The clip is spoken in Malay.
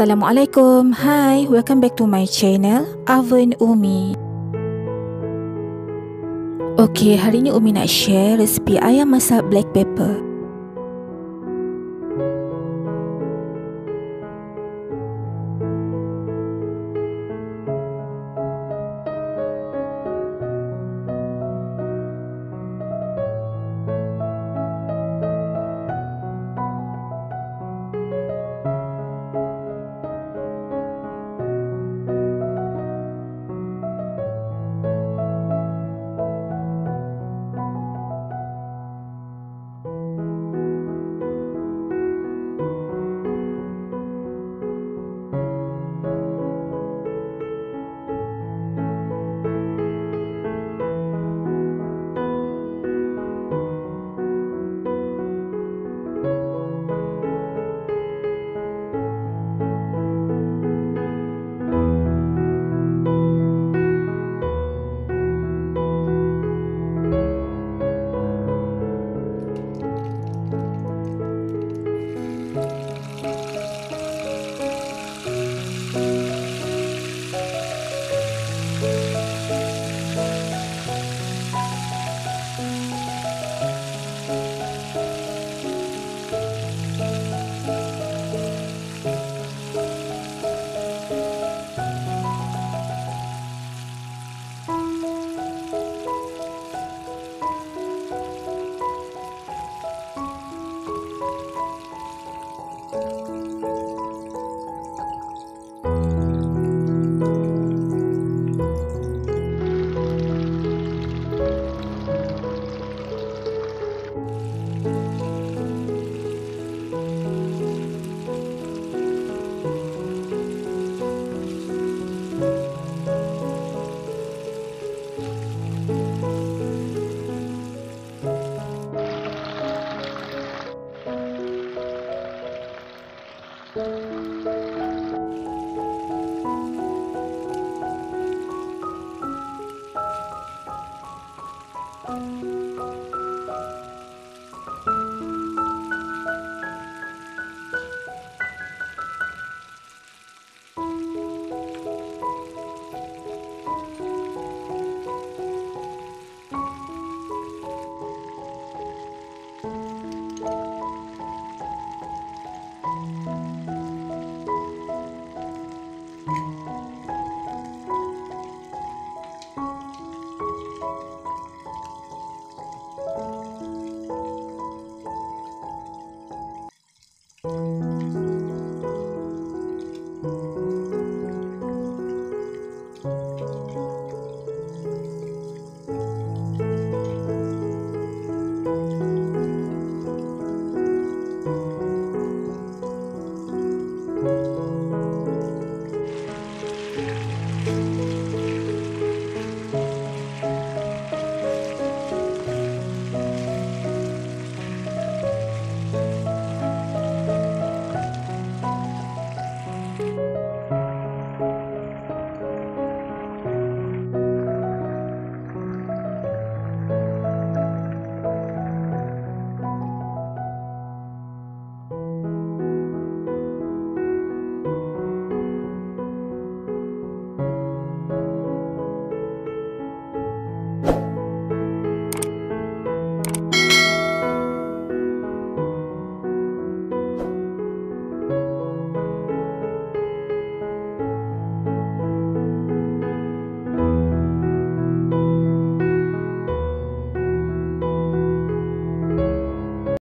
Assalamualaikum. Hi, welcome back to my channel Oven Umi. Okay, hari ni Umi nak share resipi ayam masak black pepper. Música